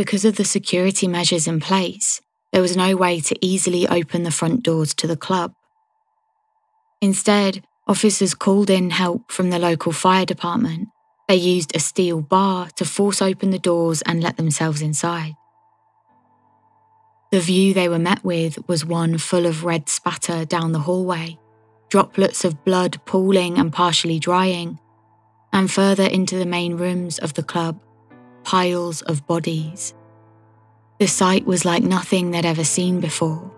Because of the security measures in place, there was no way to easily open the front doors to the club. Instead, officers called in help from the local fire department. They used a steel bar to force open the doors and let themselves inside. The view they were met with was one full of red spatter down the hallway, droplets of blood pooling and partially drying, and further into the main rooms of the club, piles of bodies. The sight was like nothing they'd ever seen before.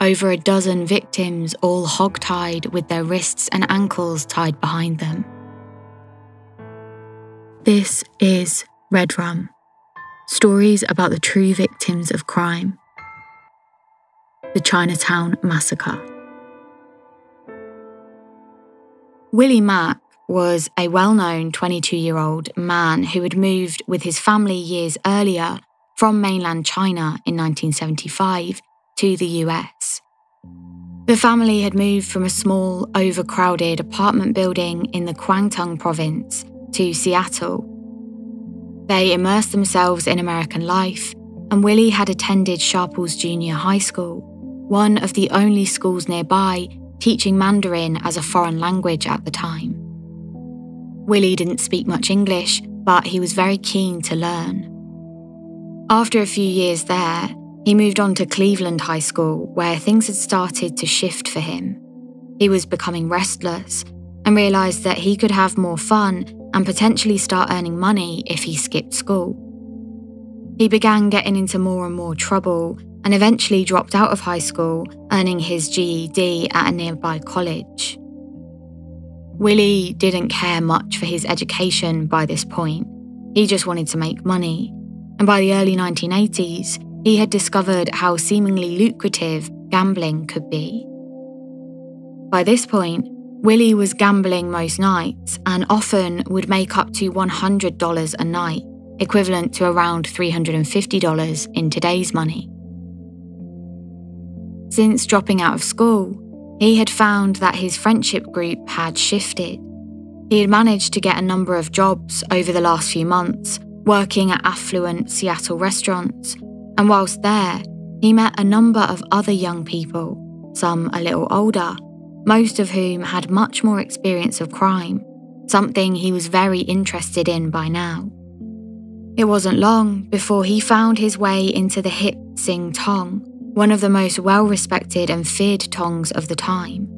Over a dozen victims, all hog-tied with their wrists and ankles tied behind them. This is Red Rum. Stories about the true victims of crime. The Chinatown Massacre. Willie Mak was a well known 22 year old man who had moved with his family years earlier from mainland China in 1975 to the US. The family had moved from a small, overcrowded apartment building in the Kwangtung province to Seattle. They immersed themselves in American life, and Willie had attended Sharples Junior High School, one of the only schools nearby teaching Mandarin as a foreign language at the time. Willie didn't speak much English, but he was very keen to learn. After a few years there, he moved on to Cleveland High School, where things had started to shift for him. He was becoming restless and realised that he could have more fun and potentially start earning money if he skipped school. He began getting into more and more trouble and eventually dropped out of high school, earning his GED at a nearby college. Willie didn't care much for his education by this point. He just wanted to make money. And by the early 1980s, he had discovered how seemingly lucrative gambling could be. By this point, Willie was gambling most nights and often would make up to $100 a night, equivalent to around $350 in today's money. Since dropping out of school, he had found that his friendship group had shifted. He had managed to get a number of jobs over the last few months, working at affluent Seattle restaurants, and whilst there, he met a number of other young people, some a little older, most of whom had much more experience of crime, something he was very interested in by now. It wasn't long before he found his way into the Hop Sing Tong, one of the most well respected and feared tongs of the time.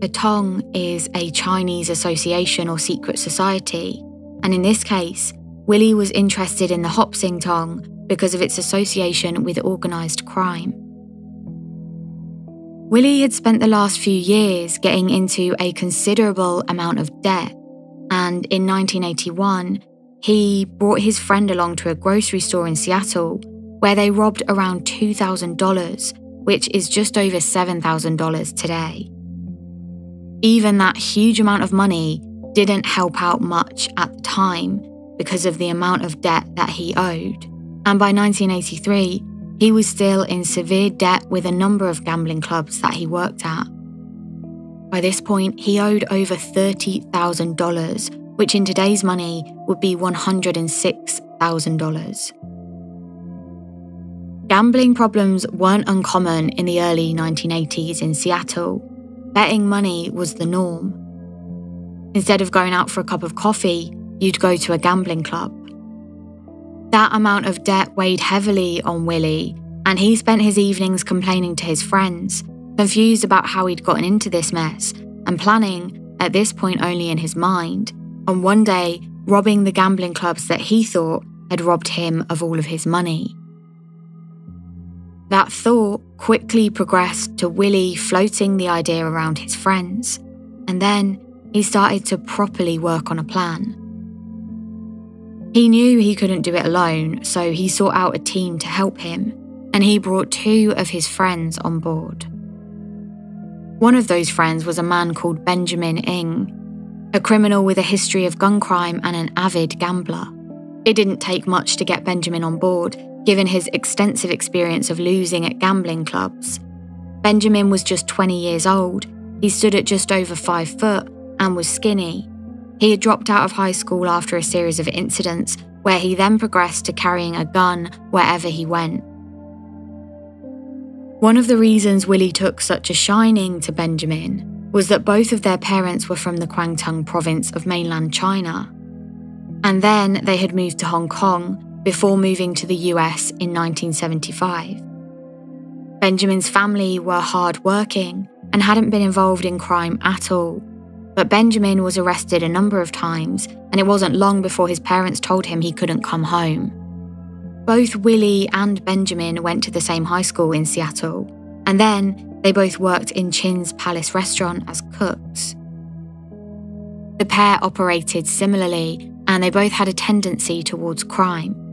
The Tong is a Chinese association or secret society, and in this case, Willie was interested in the Hop Sing Tong because of its association with organised crime. Willie had spent the last few years getting into a considerable amount of debt, and in 1981, he brought his friend along to a grocery store in Seattle where they robbed around $2,000, which is just over $7,000 today. Even that huge amount of money didn't help out much at the time because of the amount of debt that he owed. And by 1983, he was still in severe debt with a number of gambling clubs that he worked at. By this point, he owed over $30,000, which in today's money would be $106,000. Gambling problems weren't uncommon in the early 1980s in Seattle. Betting money was the norm. Instead of going out for a cup of coffee, you'd go to a gambling club. That amount of debt weighed heavily on Willie, and he spent his evenings complaining to his friends, confused about how he'd gotten into this mess, and planning, at this point only in his mind, on one day robbing the gambling clubs that he thought had robbed him of all of his money. That thought quickly progressed to Willie floating the idea around his friends, and then he started to properly work on a plan. He knew he couldn't do it alone, so he sought out a team to help him, and he brought two of his friends on board. One of those friends was a man called Benjamin Ng, a criminal with a history of gun crime and an avid gambler. It didn't take much to get Benjamin on board, given his extensive experience of losing at gambling clubs. Benjamin was just 20 years old, he stood at just over 5 foot, and was skinny. He had dropped out of high school after a series of incidents, where he then progressed to carrying a gun wherever he went. One of the reasons Willie took such a shining to Benjamin was that both of their parents were from the Kwangtung province of mainland China. And then they had moved to Hong Kong before moving to the US in 1975. Benjamin's family were hard-working and hadn't been involved in crime at all. But Benjamin was arrested a number of times, and it wasn't long before his parents told him he couldn't come home. Both Willie and Benjamin went to the same high school in Seattle, and then they both worked in Chin's Palace restaurant as cooks. The pair operated similarly, and they both had a tendency towards crime.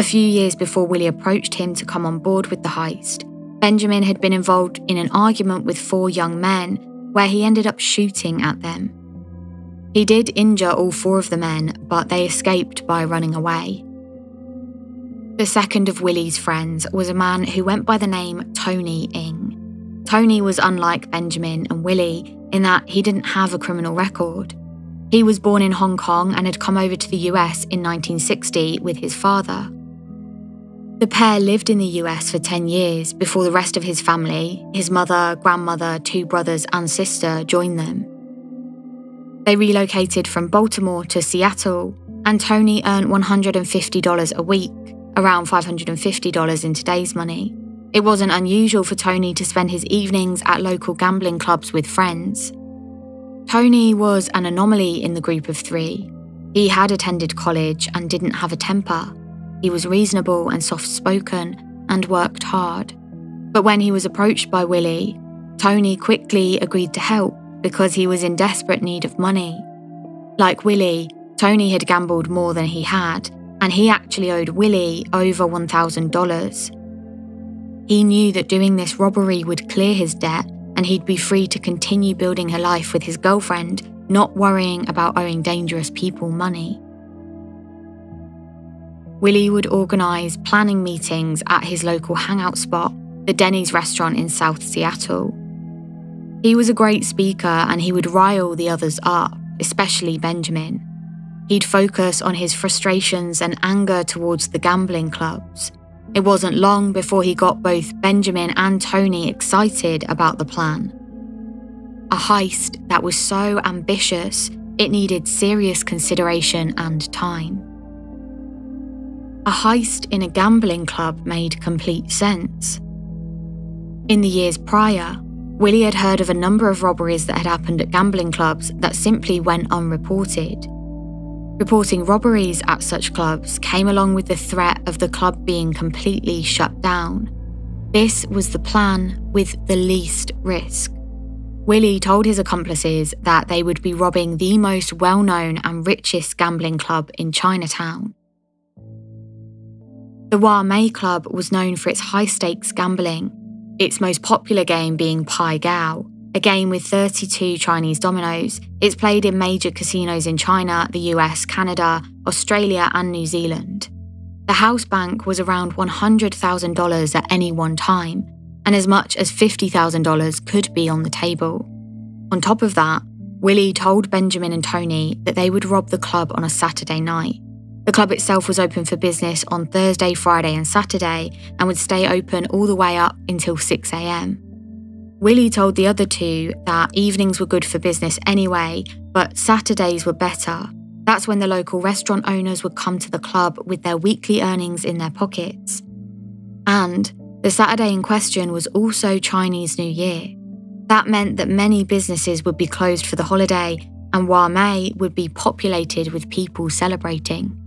A few years before Willie approached him to come on board with the heist, Benjamin had been involved in an argument with four young men where he ended up shooting at them. He did injure all four of the men, but they escaped by running away. The second of Willie's friends was a man who went by the name Tony Ng. Tony was unlike Benjamin and Willie in that he didn't have a criminal record. He was born in Hong Kong and had come over to the US in 1960 with his father. The pair lived in the US for 10 years before the rest of his family, his mother, grandmother, two brothers, and sister, joined them. They relocated from Baltimore to Seattle, and Tony earned $150 a week, around $550 in today's money. It wasn't unusual for Tony to spend his evenings at local gambling clubs with friends. Tony was an anomaly in the group of three. He had attended college and didn't have a temper. He was reasonable and soft spoken and worked hard. But when he was approached by Willie, Tony quickly agreed to help because he was in desperate need of money. Like Willie, Tony had gambled more than he had, and he actually owed Willie over $1,000. He knew that doing this robbery would clear his debt and he'd be free to continue building her life with his girlfriend, not worrying about owing dangerous people money. Willie would organise planning meetings at his local hangout spot, the Denny's restaurant in South Seattle. He was a great speaker and he would rile the others up, especially Benjamin. He'd focus on his frustrations and anger towards the gambling clubs. It wasn't long before he got both Benjamin and Tony excited about the plan. A heist that was so ambitious, it needed serious consideration and time. A heist in a gambling club made complete sense. In the years prior, Willie had heard of a number of robberies that had happened at gambling clubs that simply went unreported. Reporting robberies at such clubs came along with the threat of the club being completely shut down. This was the plan with the least risk. Willie told his accomplices that they would be robbing the most well known and richest gambling club in Chinatown. The Wah Mee Club was known for its high stakes gambling, its most popular game being Pai Gow, a game with 32 Chinese dominoes. It's played in major casinos in China, the US, Canada, Australia, and New Zealand. The house bank was around $100,000 at any one time, and as much as $50,000 could be on the table. On top of that, Willie told Benjamin and Tony that they would rob the club on a Saturday night. The club itself was open for business on Thursday, Friday, and Saturday and would stay open all the way up until 6am. Willie told the other two that evenings were good for business anyway, but Saturdays were better. That's when the local restaurant owners would come to the club with their weekly earnings in their pockets. And the Saturday in question was also Chinese New Year. That meant that many businesses would be closed for the holiday and Wah Mee would be populated with people celebrating.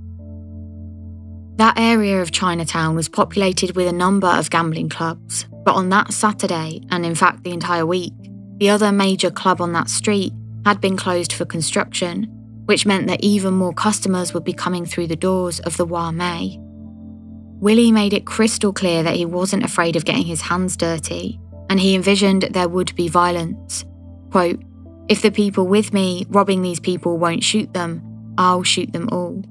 That area of Chinatown was populated with a number of gambling clubs, but on that Saturday, and in fact the entire week, the other major club on that street had been closed for construction, which meant that even more customers would be coming through the doors of the Wah Mee. Willie made it crystal clear that he wasn't afraid of getting his hands dirty, and he envisioned there would be violence. Quote, if the people with me robbing these people won't shoot them, I'll shoot them all.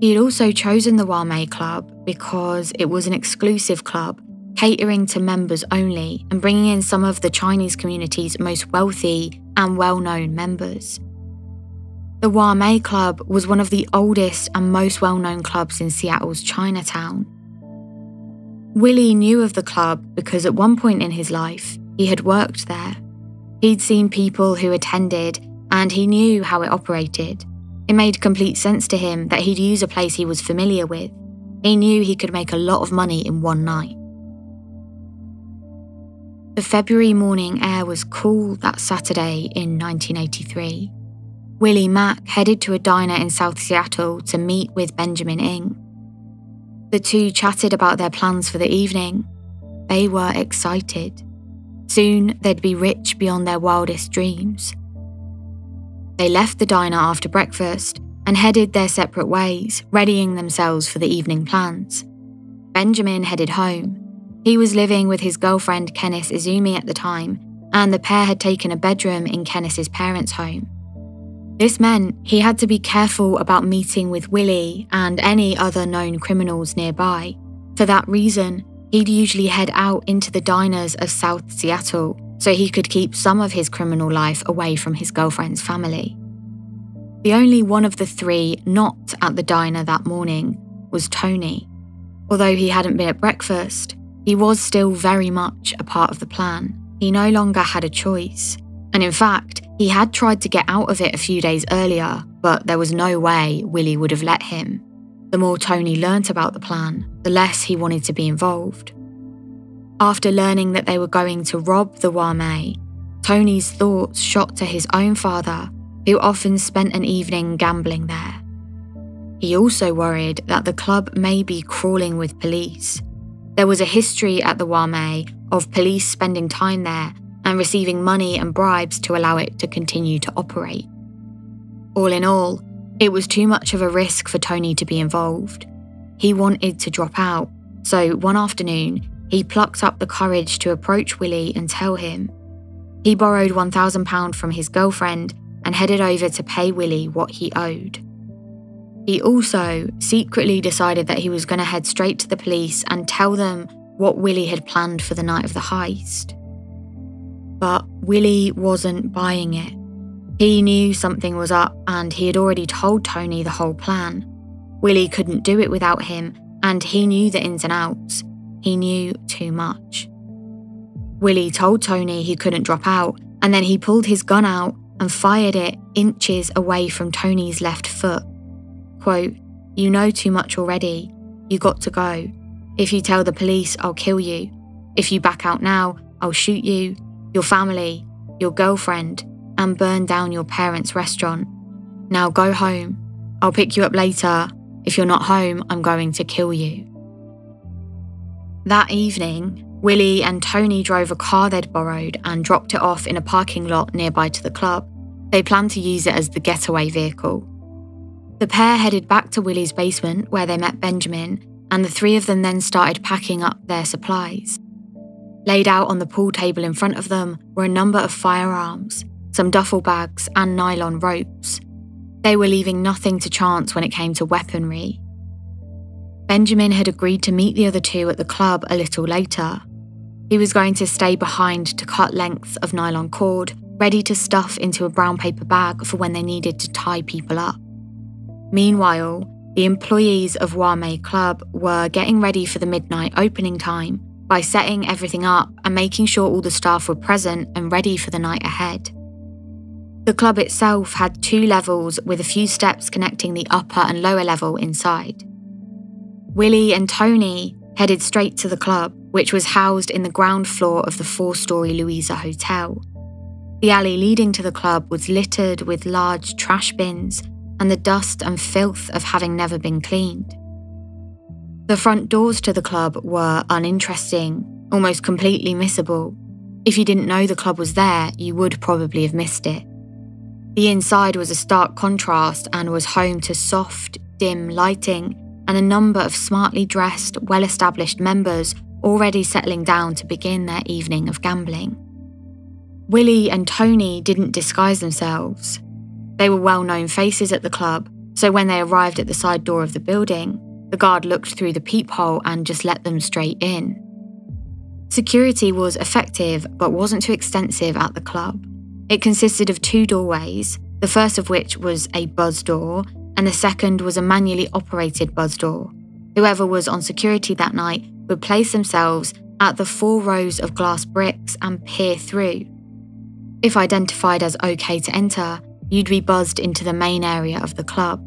He had also chosen the Wah Mee Club because it was an exclusive club, catering to members only and bringing in some of the Chinese community's most wealthy and well known members. The Wah-Mee Club was one of the oldest and most well known clubs in Seattle's Chinatown. Willie knew of the club because at one point in his life, he had worked there. He'd seen people who attended and he knew how it operated. It made complete sense to him that he'd use a place he was familiar with. He knew he could make a lot of money in one night. The February morning air was cool that Saturday in 1983. Willie Mak headed to a diner in South Seattle to meet with Benjamin Ng. The two chatted about their plans for the evening. They were excited. Soon they'd be rich beyond their wildest dreams. They left the diner after breakfast and headed their separate ways, readying themselves for the evening plans. Benjamin headed home. He was living with his girlfriend Kenneth Izumi at the time, and the pair had taken a bedroom in Kenneth's parents' home. This meant he had to be careful about meeting with Willie and any other known criminals nearby. For that reason, he'd usually head out into the diners of South Seattle so he could keep some of his criminal life away from his girlfriend's family. The only one of the three not at the diner that morning was Tony. Although he hadn't been at breakfast, he was still very much a part of the plan. He no longer had a choice. And in fact, he had tried to get out of it a few days earlier, but there was no way Willie would have let him. The more Tony learnt about the plan, the less he wanted to be involved. After learning that they were going to rob the Wah-Mee, Tony's thoughts shot to his own father, who often spent an evening gambling there. He also worried that the club may be crawling with police. There was a history at the Wah-Mee of police spending time there and receiving money and bribes to allow it to continue to operate. All in all, it was too much of a risk for Tony to be involved. He wanted to drop out, so one afternoon, he plucked up the courage to approach Willie and tell him. He borrowed £1,000 from his girlfriend and headed over to pay Willie what he owed. He also secretly decided that he was going to head straight to the police and tell them what Willie had planned for the night of the heist. But Willie wasn't buying it. He knew something was up and he had already told Tony the whole plan. Willie couldn't do it without him, and he knew the ins and outs. He knew too much. Willie told Tony he couldn't drop out, and then he pulled his gun out and fired it inches away from Tony's left foot. Quote, You know too much already. You got to go. If you tell the police, I'll kill you. If you back out now, I'll shoot you, your family, your girlfriend, and burn down your parents' restaurant. Now go home. I'll pick you up later. If you're not home, I'm going to kill you. That evening, Willie and Tony drove a car they'd borrowed and dropped it off in a parking lot nearby to the club. They planned to use it as the getaway vehicle. The pair headed back to Willie's basement where they met Benjamin, and the three of them then started packing up their supplies. Laid out on the pool table in front of them were a number of firearms, some duffel bags, and nylon ropes. They were leaving nothing to chance when it came to weaponry. Benjamin had agreed to meet the other two at the club a little later. He was going to stay behind to cut lengths of nylon cord, ready to stuff into a brown paper bag for when they needed to tie people up. Meanwhile, the employees of Wah-Mee Club were getting ready for the midnight opening time by setting everything up and making sure all the staff were present and ready for the night ahead. The club itself had two levels with a few steps connecting the upper and lower level inside. Willie and Tony headed straight to the club, which was housed in the ground floor of the four story Louisa Hotel. The alley leading to the club was littered with large trash bins and the dust and filth of having never been cleaned. The front doors to the club were uninteresting, almost completely missable. If you didn't know the club was there, you would probably have missed it. The inside was a stark contrast and was home to soft, dim lighting and a number of smartly dressed, well established members already settling down to begin their evening of gambling. Willie and Tony didn't disguise themselves. They were well known faces at the club, so when they arrived at the side door of the building, the guard looked through the peephole and just let them straight in. Security was effective but wasn't too extensive at the club. It consisted of two doorways, the first of which was a buzz door, and the second was a manually operated buzz door. Whoever was on security that night would place themselves at the four rows of glass bricks and peer through. If identified as okay to enter, you'd be buzzed into the main area of the club.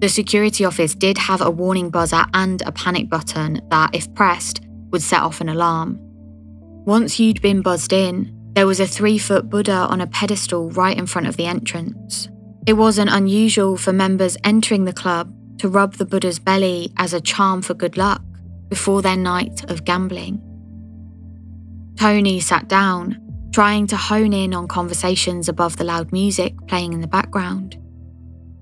The security office did have a warning buzzer and a panic button that, if pressed, would set off an alarm. Once you'd been buzzed in, there was a three foot Buddha on a pedestal right in front of the entrance. It wasn't unusual for members entering the club to rub the Buddha's belly as a charm for good luck before their night of gambling. Tony sat down, trying to hone in on conversations above the loud music playing in the background.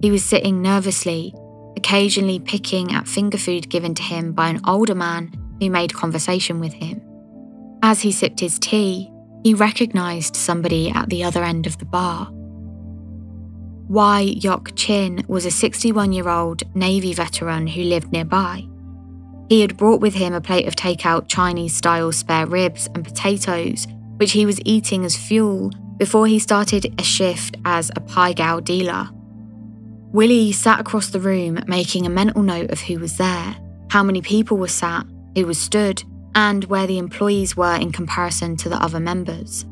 He was sitting nervously, occasionally picking at finger food given to him by an older man who made conversation with him. As he sipped his tea, he recognised somebody at the other end of the bar. Wai Yok Chin was a 61 year old Navy veteran who lived nearby. He had brought with him a plate of takeout Chinese style spare ribs and potatoes, which he was eating as fuel before he started a shift as a Pai Gow dealer. Willie sat across the room, making a mental note of who was there, how many people were sat, who was stood, and where the employees were in comparison to the other members.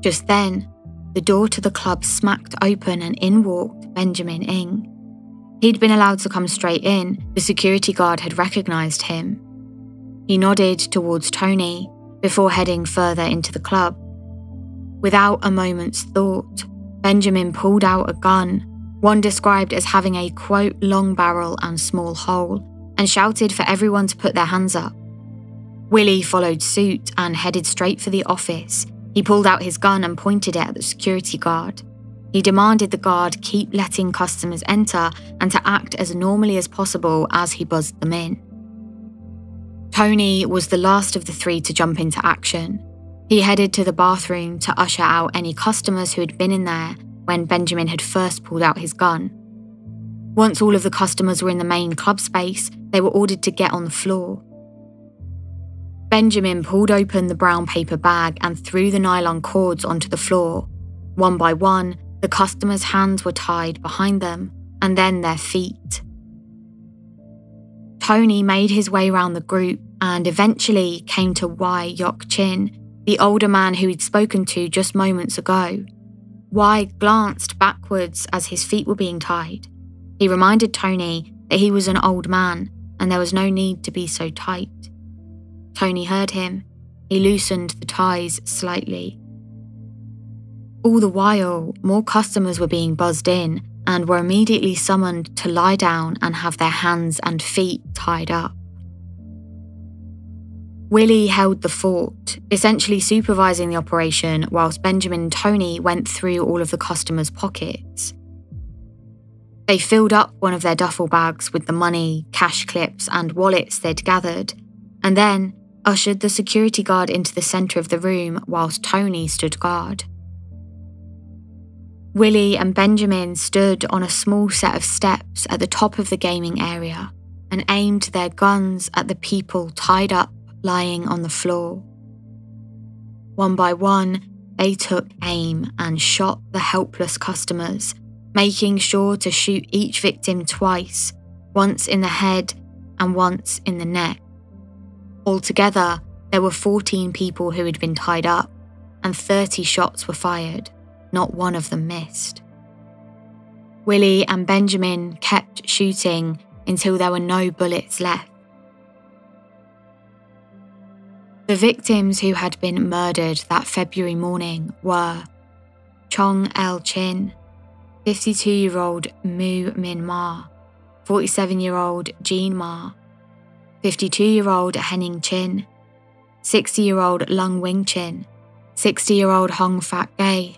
Just then, the door to the club smacked open and in walked Benjamin Ng. He'd been allowed to come straight in, the security guard had recognised him. He nodded towards Tony before heading further into the club. Without a moment's thought, Benjamin pulled out a gun, one described as having a quote long barrel and small hole, and shouted for everyone to put their hands up. Willie followed suit and headed straight for the office. He pulled out his gun and pointed it at the security guard. He demanded the guard keep letting customers enter and to act as normally as possible as he buzzed them in. Tony was the last of the three to jump into action. He headed to the bathroom to usher out any customers who had been in there when Benjamin had first pulled out his gun. Once all of the customers were in the main club space, they were ordered to get on the floor. Benjamin pulled open the brown paper bag and threw the nylon cords onto the floor. One by one, the customers' hands were tied behind them, and then their feet. Tony made his way around the group and eventually came to Wai Yok Chin, the older man who he'd spoken to just moments ago. Wai glanced backwards as his feet were being tied. He reminded Tony that he was an old man and there was no need to be so tight. Tony heard him. He loosened the ties slightly. All the while, more customers were being buzzed in and were immediately summoned to lie down and have their hands and feet tied up. Willie held the fort, essentially supervising the operation whilst Benjamin and Tony went through all of the customers' pockets. They filled up one of their duffel bags with the money, cash clips, and wallets they'd gathered, and then ushered the security guard into the centre of the room whilst Tony stood guard. Willie and Benjamin stood on a small set of steps at the top of the gaming area and aimed their guns at the people tied up lying on the floor. One by one, they took aim and shot the helpless customers, making sure to shoot each victim twice, once in the head and once in the neck. Altogether, there were 14 people who had been tied up, and 30 shots were fired. Not one of them missed. Willie and Benjamin kept shooting until there were no bullets left. The victims who had been murdered that February morning were Chong El Chin, 52 year old Mu Min Ma, 47 year old Jean Mar, 52 year old Henning Chin, 60 year old Lung Wing Chin, 60 year old Hong Fat Gay,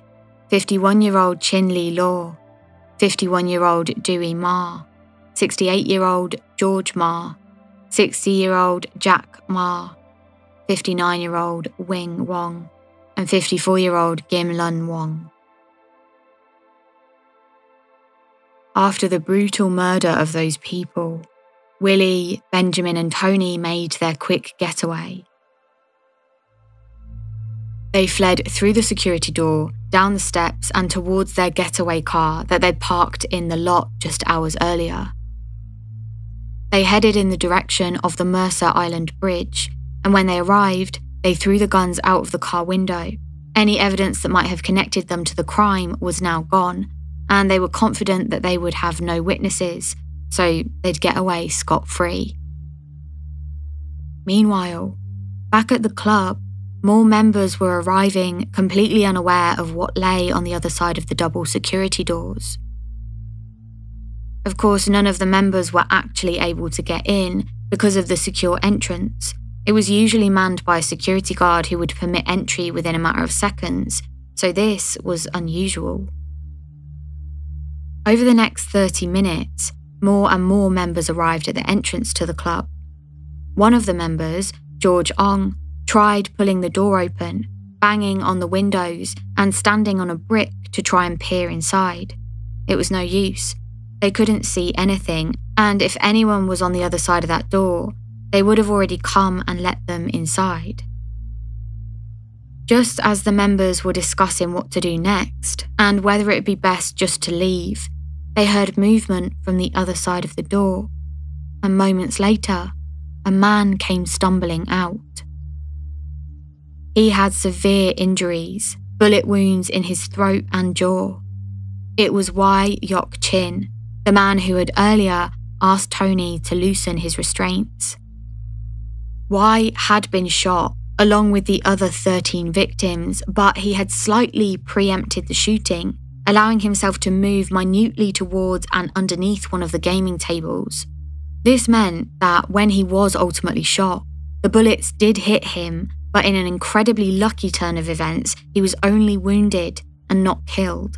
51 year old Chin Lee Law, 51 year old Dewey Mar, 68 year old George Ma, 60 year old Jack Ma, 59 year old Wing Wong, and 54 year old Gim Lun Wong. After the brutal murder of those people, Willie, Benjamin, and Tony made their quick getaway. They fled through the security door, down the steps and towards their getaway car that they'd parked in the lot just hours earlier. They headed in the direction of the Mercer Island Bridge, and when they arrived, they threw the guns out of the car window. Any evidence that might have connected them to the crime was now gone, and they were confident that they would have no witnesses, so they'd get away scot free. Meanwhile, back at the club, more members were arriving completely unaware of what lay on the other side of the double security doors. Of course, none of the members were actually able to get in because of the secure entrance. It was usually manned by a security guard who would permit entry within a matter of seconds, so this was unusual. Over the next 30 minutes, more and more members arrived at the entrance to the club. One of the members, George Ong, tried pulling the door open, banging on the windows, and standing on a brick to try and peer inside. It was no use. They couldn't see anything, and if anyone was on the other side of that door, they would have already come and let them inside. Just as the members were discussing what to do next and whether it would be best just to leave, they heard movement from the other side of the door, and moments later, a man came stumbling out. He had severe injuries, bullet wounds in his throat and jaw. It was Wai Yok Chin, the man who had earlier asked Tony to loosen his restraints. Wai had been shot along with the other 13 victims, but he had slightly preempted the shooting, allowing himself to move minutely towards and underneath one of the gaming tables. This meant that when he was ultimately shot, the bullets did hit him, but in an incredibly lucky turn of events, he was only wounded and not killed.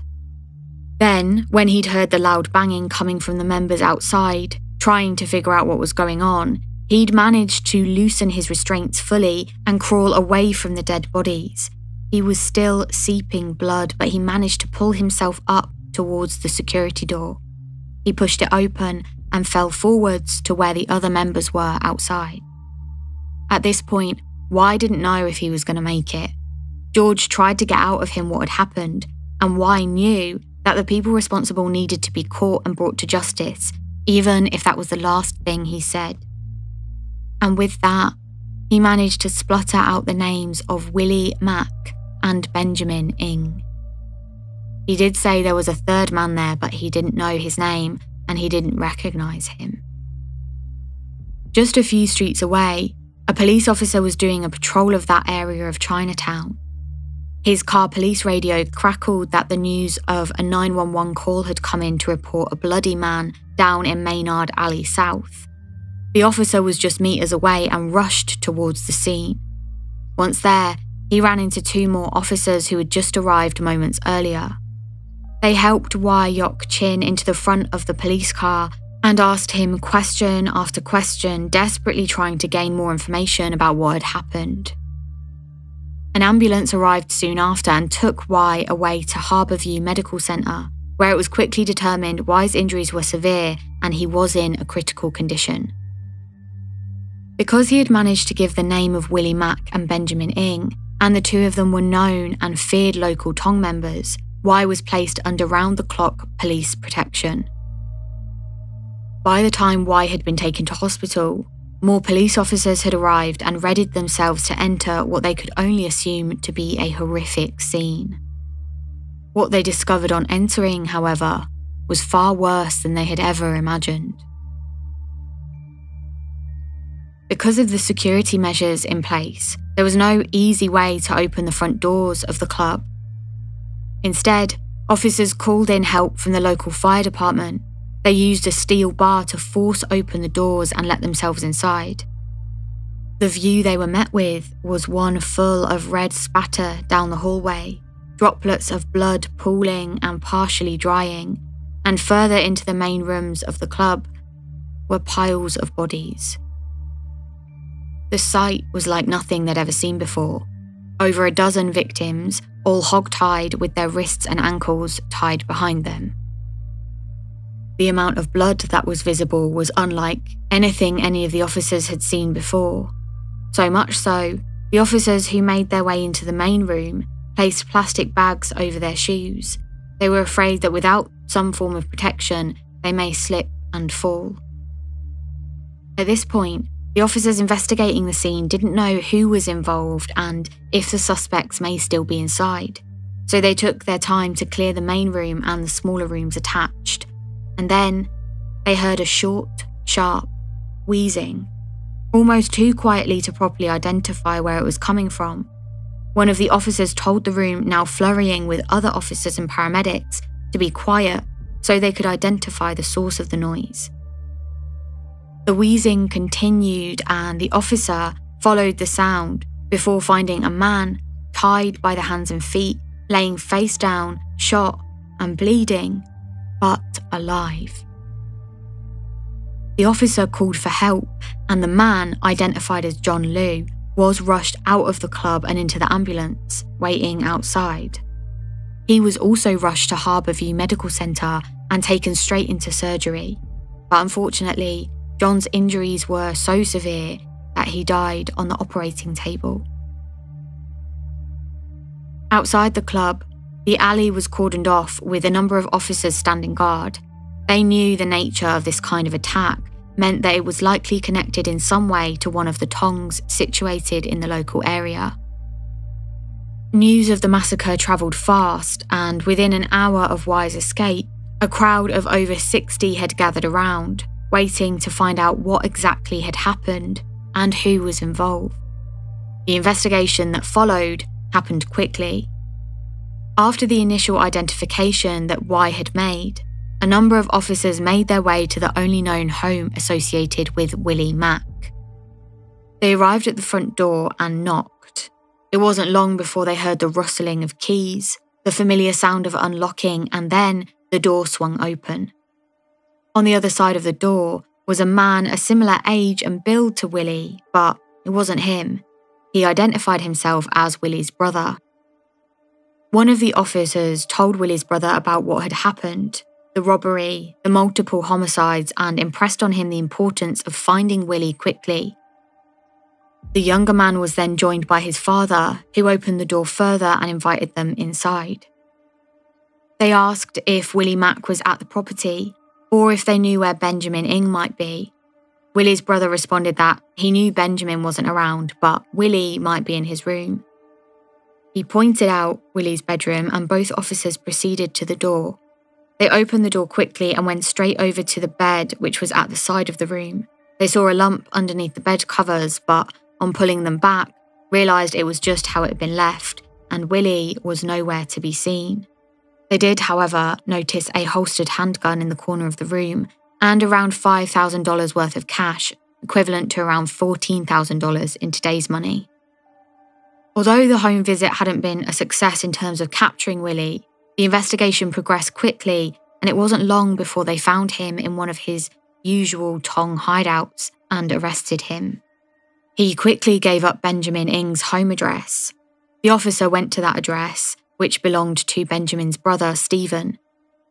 Then, when he'd heard the loud banging coming from the members outside, trying to figure out what was going on, he'd managed to loosen his restraints fully and crawl away from the dead bodies. He was still seeping blood, but he managed to pull himself up towards the security door. He pushed it open and fell forwards to where the other members were outside. At this point, Wai didn't know if he was going to make it. George tried to get out of him what had happened, and Wai knew that the people responsible needed to be caught and brought to justice, even if that was the last thing he said. And with that, he managed to splutter out the names of Willie Mak and Benjamin Ng. He did say there was a third man there, but he didn't know his name and he didn't recognise him. Just a few streets away, a police officer was doing a patrol of that area of Chinatown. His car police radio crackled that the news of a 911 call had come in to report a bloody man down in Maynard Alley South. The officer was just meters away and rushed towards the scene. Once there, he ran into two more officers who had just arrived moments earlier. They helped Wai Yok Chin into the front of the police car and asked him question after question, desperately trying to gain more information about what had happened. An ambulance arrived soon after and took Wai away to Harborview Medical Centre, where it was quickly determined Wai's injuries were severe and he was in a critical condition. Because he had managed to give the name of Willie Mak and Benjamin Ng, and the two of them were known and feared local Tong members, Wai was placed under round the clock police protection. By the time Wai had been taken to hospital, more police officers had arrived and readied themselves to enter what they could only assume to be a horrific scene. What they discovered on entering, however, was far worse than they had ever imagined. Because of the security measures in place, there was no easy way to open the front doors of the club. Instead, officers called in help from the local fire department. They used a steel bar to force open the doors and let themselves inside. The view they were met with was one full of red spatter down the hallway, droplets of blood pooling and partially drying, and further into the main rooms of the club were piles of bodies. The sight was like nothing they'd ever seen before. Over a dozen victims, all hog-tied with their wrists and ankles tied behind them. The amount of blood that was visible was unlike anything any of the officers had seen before. So much so, the officers who made their way into the main room placed plastic bags over their shoes. They were afraid that without some form of protection, they may slip and fall. At this point, the officers investigating the scene didn't know who was involved and if the suspects may still be inside, so they took their time to clear the main room and the smaller rooms attached. And then they heard a short, sharp wheezing, almost too quietly to properly identify where it was coming from. One of the officers told the room, now flurrying with other officers and paramedics, to be quiet so they could identify the source of the noise. The wheezing continued, and the officer followed the sound before finding a man tied by the hands and feet, laying face down, shot and bleeding, but alive. The officer called for help, and the man, identified as John Liu, was rushed out of the club and into the ambulance, waiting outside. He was also rushed to Harborview Medical Centre and taken straight into surgery, but unfortunately, John's injuries were so severe that he died on the operating table. Outside the club, the alley was cordoned off with a number of officers standing guard. They knew the nature of this kind of attack meant that it was likely connected in some way to one of the tongs situated in the local area. News of the massacre travelled fast, and within an hour of Wai's escape, a crowd of over 60 had gathered around, waiting to find out what exactly had happened and who was involved. The investigation that followed happened quickly. After the initial identification that Wai had made, a number of officers made their way to the only known home associated with Willie Mak. They arrived at the front door and knocked. It wasn't long before they heard the rustling of keys, the familiar sound of unlocking, and then the door swung open. On the other side of the door was a man a similar age and build to Willie, but it wasn't him. He identified himself as Willie's brother. One of the officers told Willie's brother about what had happened the robbery, the multiple homicides, and impressed on him the importance of finding Willie quickly. The younger man was then joined by his father, who opened the door further and invited them inside. They asked if Willie Mak was at the property, or if they knew where Benjamin Ng might be. Willie's brother responded that he knew Benjamin wasn't around, but Willie might be in his room. He pointed out Willie's bedroom, and both officers proceeded to the door. They opened the door quickly and went straight over to the bed, which was at the side of the room. They saw a lump underneath the bed covers, but on pulling them back, realised it was just how it had been left, and Willie was nowhere to be seen. They did, however, notice a holstered handgun in the corner of the room and around $5,000 worth of cash, equivalent to around $14,000 in today's money. Although the home visit hadn't been a success in terms of capturing Willie, the investigation progressed quickly, and it wasn't long before they found him in one of his usual Tong hideouts and arrested him. He quickly gave up Benjamin Ng's home address. The officer went to that address which belonged to Benjamin's brother, Stephen.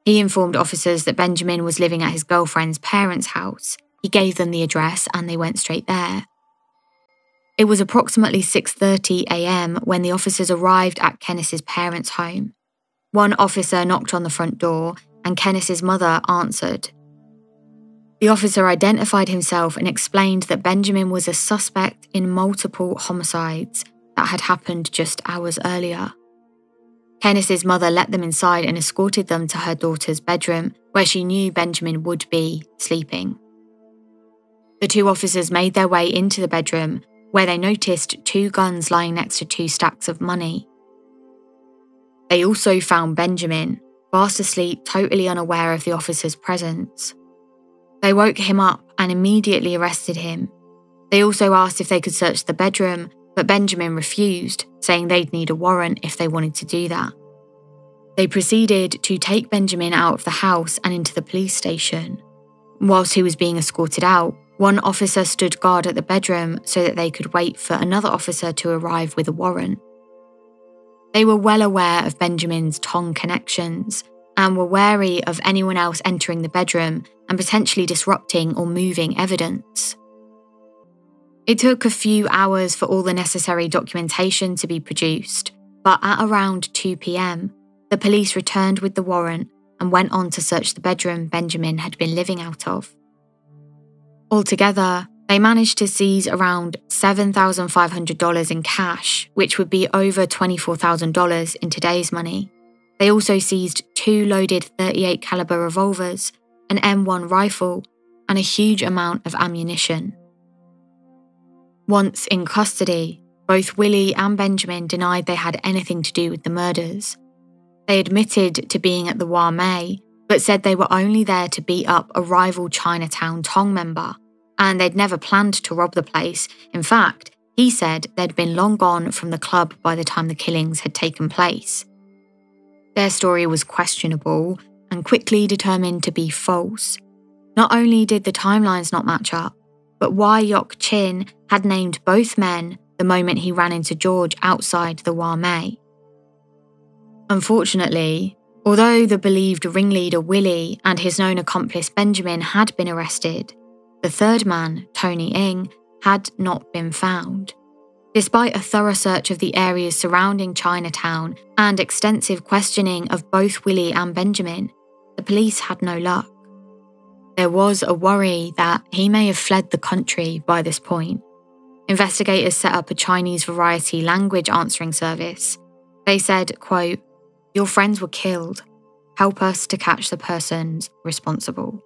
He informed officers that Benjamin was living at his girlfriend's parents' house. He gave them the address and they went straight there. It was approximately 6:30 a.m. when the officers arrived at Kenneth's parents' home. One officer knocked on the front door and Kenneth's mother answered. The officer identified himself and explained that Benjamin was a suspect in multiple homicides that had happened just hours earlier. Kenneth's mother let them inside and escorted them to her daughter's bedroom, where she knew Benjamin would be sleeping. The two officers made their way into the bedroom, where they noticed two guns lying next to two stacks of money. They also found Benjamin, fast asleep, totally unaware of the officer's presence. They woke him up and immediately arrested him. They also asked if they could search the bedroom, but Benjamin refused, saying they'd need a warrant if they wanted to do that. They proceeded to take Benjamin out of the house and into the police station. Whilst he was being escorted out, one officer stood guard at the bedroom so that they could wait for another officer to arrive with a warrant. They were well aware of Benjamin's Tong connections and were wary of anyone else entering the bedroom and potentially disrupting or moving evidence. It took a few hours for all the necessary documentation to be produced. But at around 2 pm, the police returned with the warrant and went on to search the bedroom Benjamin had been living out of. Altogether, they managed to seize around $7,500 in cash, which would be over $24,000 in today's money. They also seized two loaded 38 caliber revolvers, an M1 rifle, and a huge amount of ammunition. Once in custody, both Willie and Benjamin denied they had anything to do with the murders. They admitted to being at the Wah Mee, but said they were only there to beat up a rival Chinatown Tong member, and they'd never planned to rob the place. In fact, he said they'd been long gone from the club by the time the killings had taken place. Their story was questionable and quickly determined to be false. Not only did the timelines not match up, but Wai Yok Chin had named both men the moment he ran into George outside the Wah Mee. Unfortunately, although the believed ringleader Willie and his known accomplice Benjamin had been arrested, the third man, Tony Ng, had not been found. Despite a thorough search of the areas surrounding Chinatown and extensive questioning of both Willie and Benjamin, the police had no luck. There was a worry that he may have fled the country by this point. Investigators set up a Chinese variety language answering service. They said, quote, Your friends were killed. Help us to catch the persons responsible.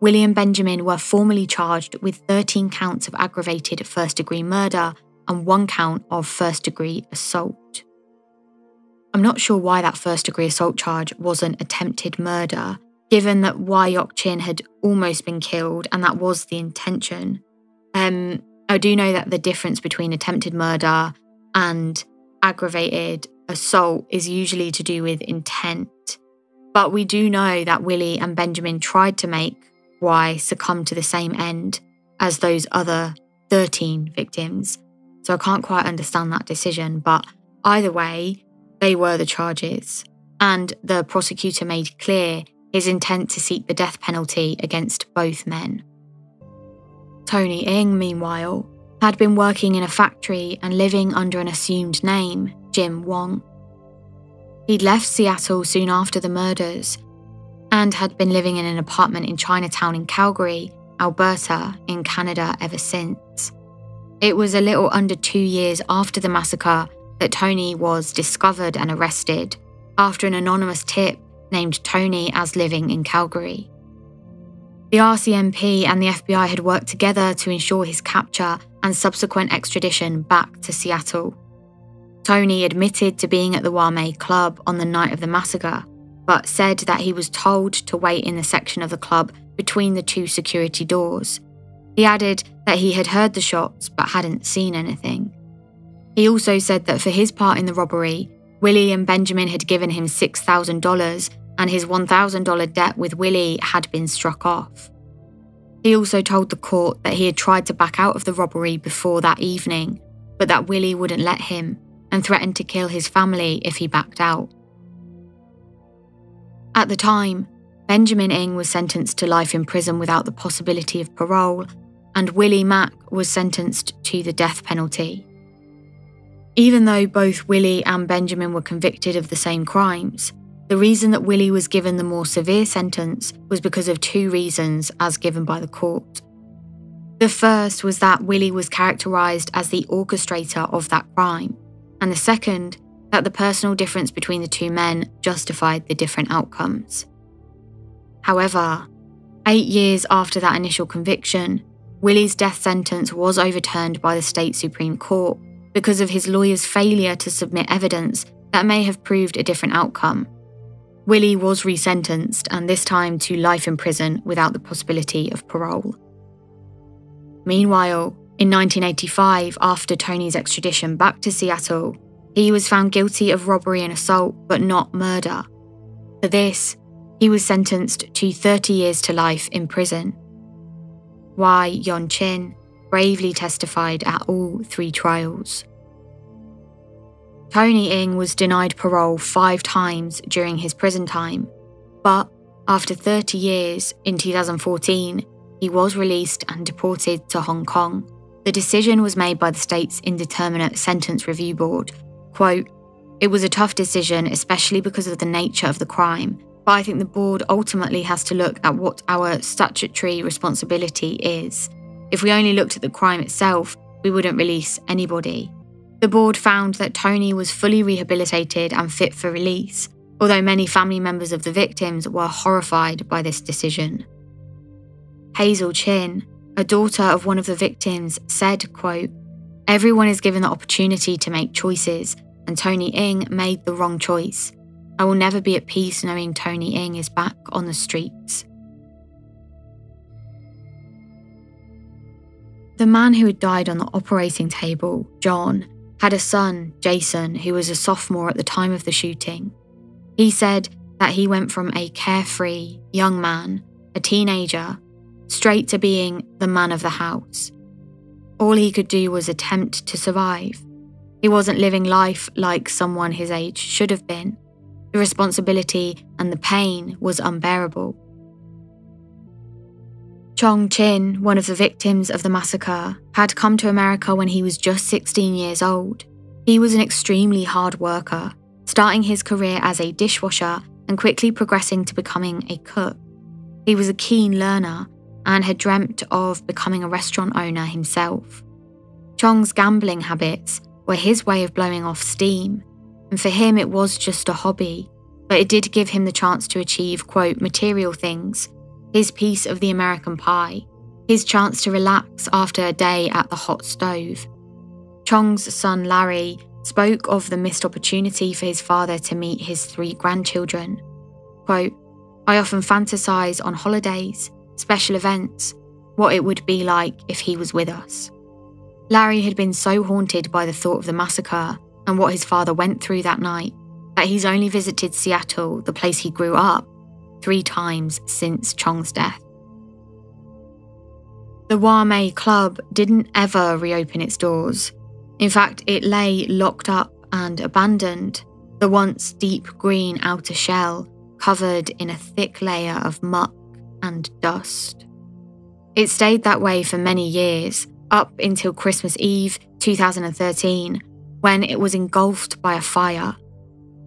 William Benjamin were formally charged with 13 counts of aggravated first degree murder and one count of first degree assault. I'm not sure why that first degree assault charge wasn't attempted murder, given that Wai Yok Chin had almost been killed and that was the intention. Um, I do know that the difference between attempted murder and aggravated assault is usually to do with intent. But we do know that Willie and Benjamin tried to make Wai succumb to the same end as those other 13 victims. So I can't quite understand that decision. But either way, they were the charges. And the prosecutor made clear his intent to seek the death penalty against both men. Tony Ng, meanwhile, had been working in a factory and living under an assumed name, Jim Wong. He'd left Seattle soon after the murders and had been living in an apartment in Chinatown in Calgary, Alberta, in Canada ever since. It was a little under two years after the massacre that Tony was discovered and arrested after an anonymous tip named Tony as living in Calgary. The RCMP and the FBI had worked together to ensure his capture and subsequent extradition back to Seattle. Tony admitted to being at the Wah Mee Club on the night of the massacre, but said that he was told to wait in the section of the club between the two security doors. He added that he had heard the shots but hadn't seen anything. He also said that for his part in the robbery, Willie and Benjamin had given him $6,000 and his $1,000 debt with Willie had been struck off. He also told the court that he had tried to back out of the robbery before that evening, but that Willie wouldn't let him and threatened to kill his family if he backed out. At the time, Benjamin Ng was sentenced to life in prison without the possibility of parole, and Willie Mak was sentenced to the death penalty. Even though both Willie and Benjamin were convicted of the same crimes, the reason that Willie was given the more severe sentence was because of two reasons as given by the court. The first was that Willie was characterised as the orchestrator of that crime, and the second, that the personal difference between the two men justified the different outcomes. However, eight years after that initial conviction, Willie's death sentence was overturned by the state Supreme Court because of his lawyer's failure to submit evidence that may have proved a different outcome. Willie was resentenced, and this time to life in prison without the possibility of parole. Meanwhile, in 1985, after Tony's extradition back to Seattle, he was found guilty of robbery and assault, but not murder. For this, he was sentenced to 30 years to life in prison. Wai Yok Chin bravely testified at all three trials. Tony Ng was denied parole five times during his prison time, but after 30 years in 2014, he was released and deported to Hong Kong. The decision was made by the state's Indeterminate Sentence Review Board, Quote, it was a tough decision, especially because of the nature of the crime, but I think the board ultimately has to look at what our statutory responsibility is. If we only looked at the crime itself, we wouldn't release anybody. The board found that Tony was fully rehabilitated and fit for release, although many family members of the victims were horrified by this decision. Hazel Chin, a daughter of one of the victims, said, quote, Everyone is given the opportunity to make choices, and Tony Ng made the wrong choice. I will never be at peace knowing Tony Ng is back on the streets. The man who had died on the operating table, John, had a son, Jason, who was a sophomore at the time of the shooting. He said that he went from a carefree young man, a teenager, straight to being the man of the house. All he could do was attempt to survive. He wasn't living life like someone his age should have been. The responsibility and the pain was unbearable. Chong Chin, one of the victims of the massacre, had come to America when he was just 16 years old. He was an extremely hard worker, starting his career as a dishwasher and quickly progressing to becoming a cook. He was a keen learner and had dreamt of becoming a restaurant owner himself. Chong's gambling habits were his way of blowing off steam, and for him it was just a hobby, but it did give him the chance to achieve, quote, material things his piece of the American pie, his chance to relax after a day at the hot stove. Chong's son Larry spoke of the missed opportunity for his father to meet his three grandchildren. Quote, I often fantasize on holidays, special events, what it would be like if he was with us. Larry had been so haunted by the thought of the massacre and what his father went through that night that he's only visited Seattle, the place he grew up, three times since Chong's death. The Wah-Mee Club didn't ever reopen its doors. In fact, it lay locked up and abandoned, the once deep green outer shell covered in a thick layer of muck and dust. It stayed that way for many years, up until Christmas Eve 2013, when it was engulfed by a fire.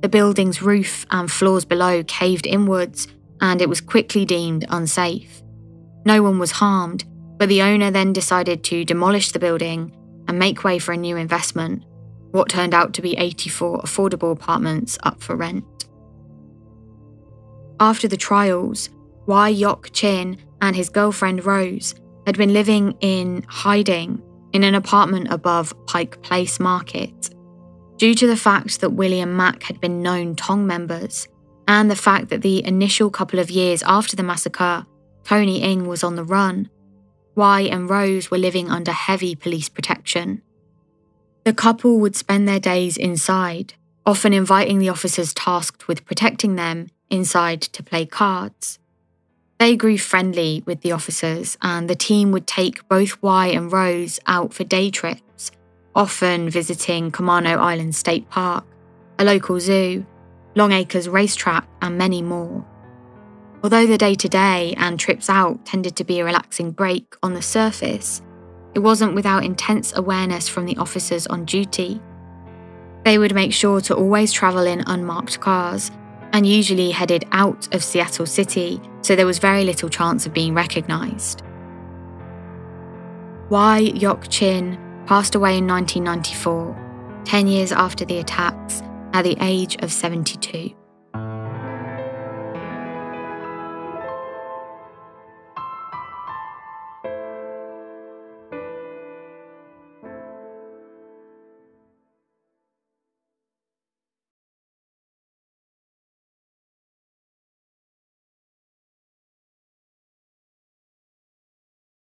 The building's roof and floors below caved inwards and it was quickly deemed unsafe. No one was harmed, but the owner then decided to demolish the building and make way for a new investment, what turned out to be 84 affordable apartments up for rent. After the trials, Wai Yok Chin and his girlfriend Rose had been living in hiding in an apartment above Pike Place Market. Due to the fact that William Mak had been known Tong members, and the fact that the initial couple of years after the massacre, Tony Ng was on the run. Wai and Rose were living under heavy police protection. The couple would spend their days inside, often inviting the officers tasked with protecting them inside to play cards. They grew friendly with the officers, and the team would take both Wai and Rose out for day trips, often visiting Camano Island State Park, a local zoo, Longacres racetrack, and many more. Although the day to day and trips out tended to be a relaxing break on the surface, it wasn't without intense awareness from the officers on duty. They would make sure to always travel in unmarked cars and usually headed out of Seattle City, so there was very little chance of being recognised. Wai Yok Chin passed away in 1994, 10 years after the attacks, at the age of 72.